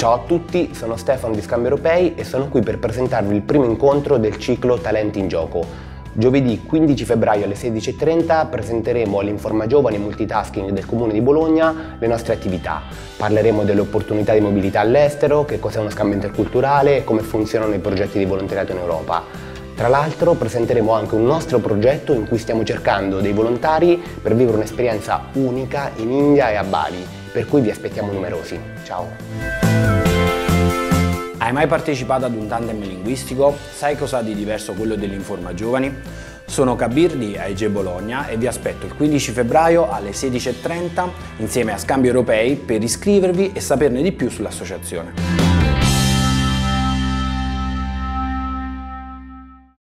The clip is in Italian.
Ciao a tutti, sono Stefano di Scambi Europei e sono qui per presentarvi il primo incontro del ciclo Talenti in Gioco. Giovedì 15 febbraio alle 16.30 presenteremo all'Informa Giovani Multitasking del Comune di Bologna le nostre attività. Parleremo delle opportunità di mobilità all'estero, che cos'è uno scambio interculturale e come funzionano i progetti di volontariato in Europa. Tra l'altro presenteremo anche un nostro progetto in cui stiamo cercando dei volontari per vivere un'esperienza unica in India e a Bali per cui vi aspettiamo numerosi. Ciao! Hai mai partecipato ad un tandem linguistico? Sai cosa ha di diverso quello dell'Informa Giovani? Sono Kabir di AIG Bologna e vi aspetto il 15 febbraio alle 16.30 insieme a Scambi Europei per iscrivervi e saperne di più sull'associazione.